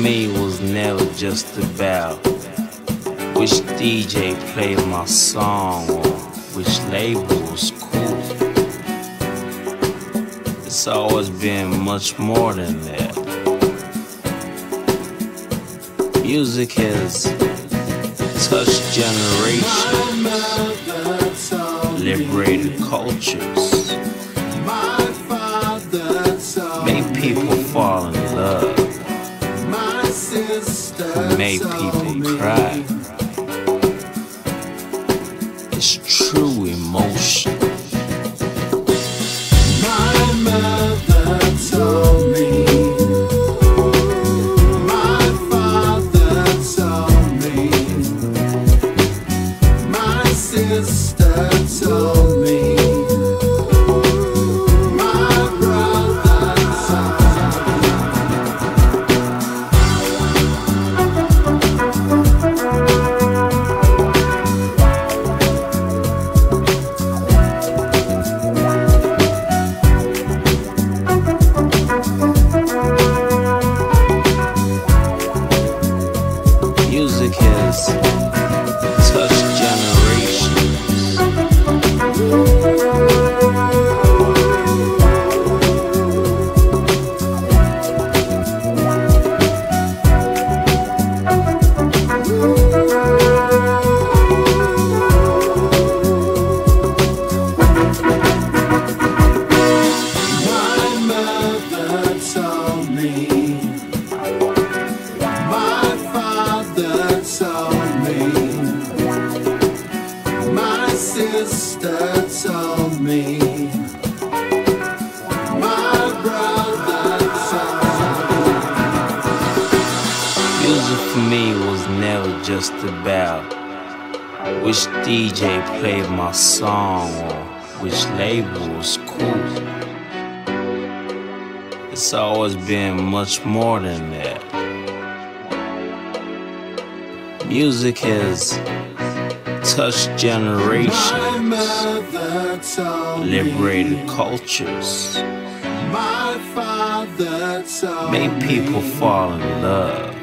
me was never just about which DJ played my song or which label was cool. It's always been much more than that. Music has touched generations, liberated cultures, made people made people cry. It's true emotion. Just about which DJ played my song or which label was cool. It's always been much more than that. Music has touched generations, liberated cultures, made people fall in love,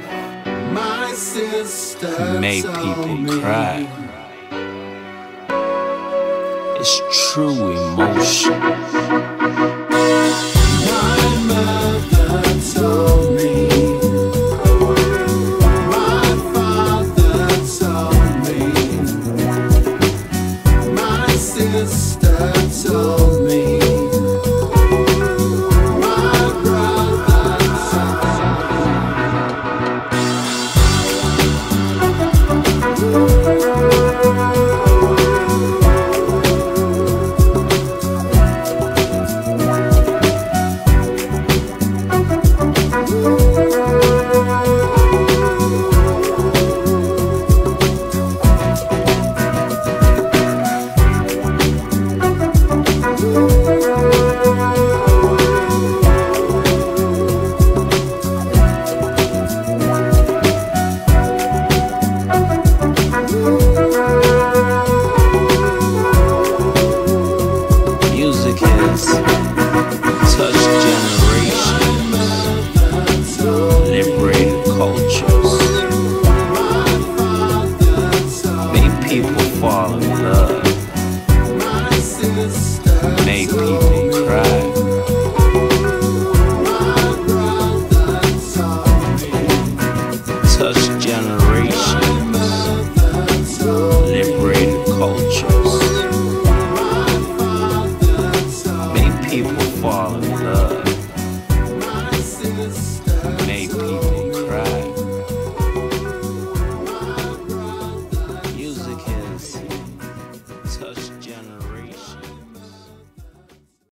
made people cry. It's true emotion.